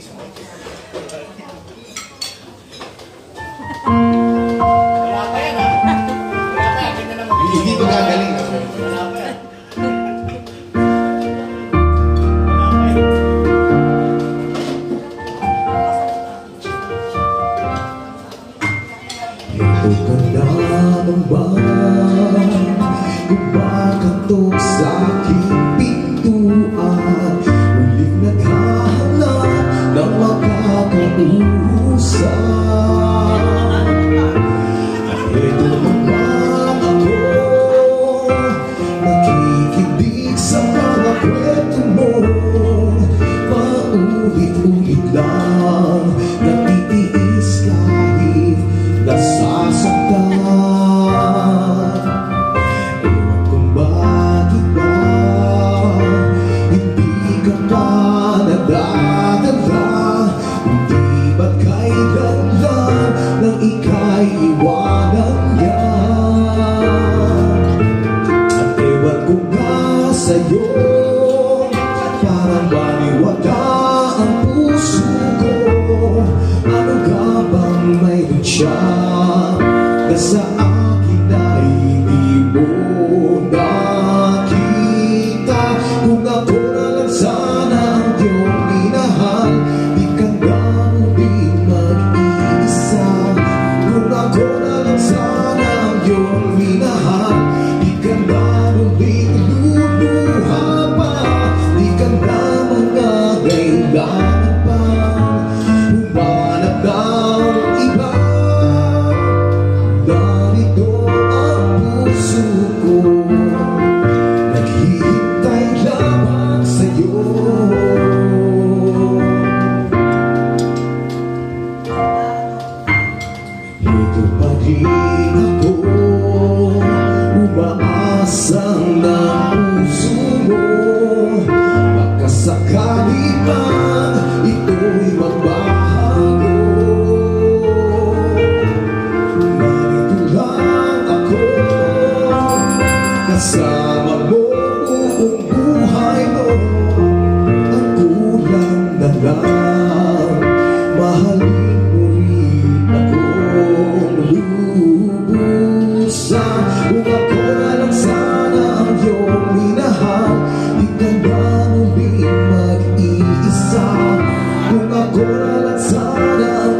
Hindi ko gagaling. Ikaw ka lamang ba kung makatok sa akin? goodbye. Jesus. sa, kung ako na lang sana.